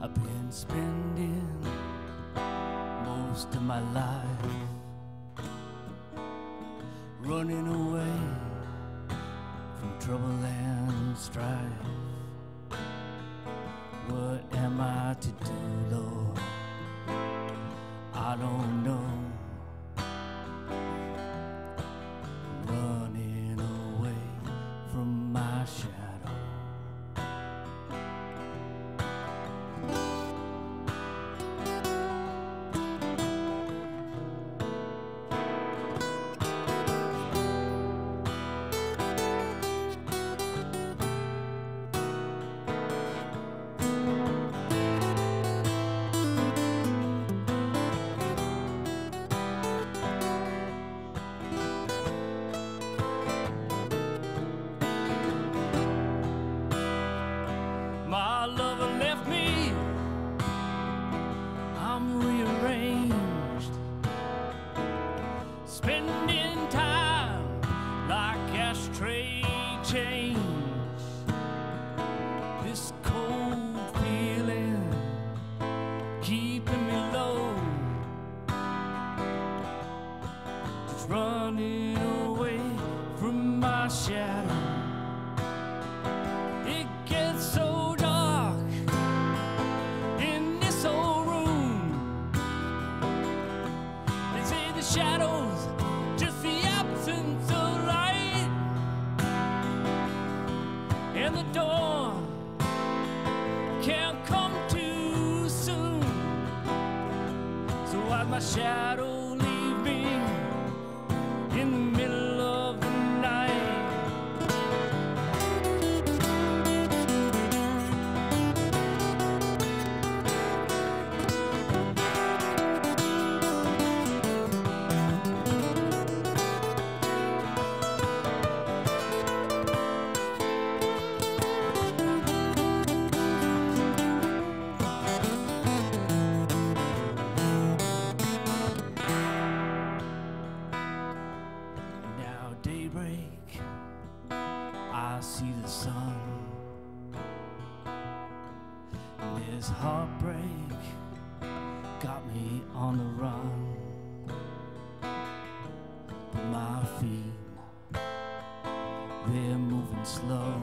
I've been spending most of my life running away from trouble and strife. What am I to do, Lord? I don't know. Spending time like ashtray change. This cold feeling keeping me low. Just running away from my shadow. It baixar o the. This heartbreak got me on the run. But my feet, they're moving slow.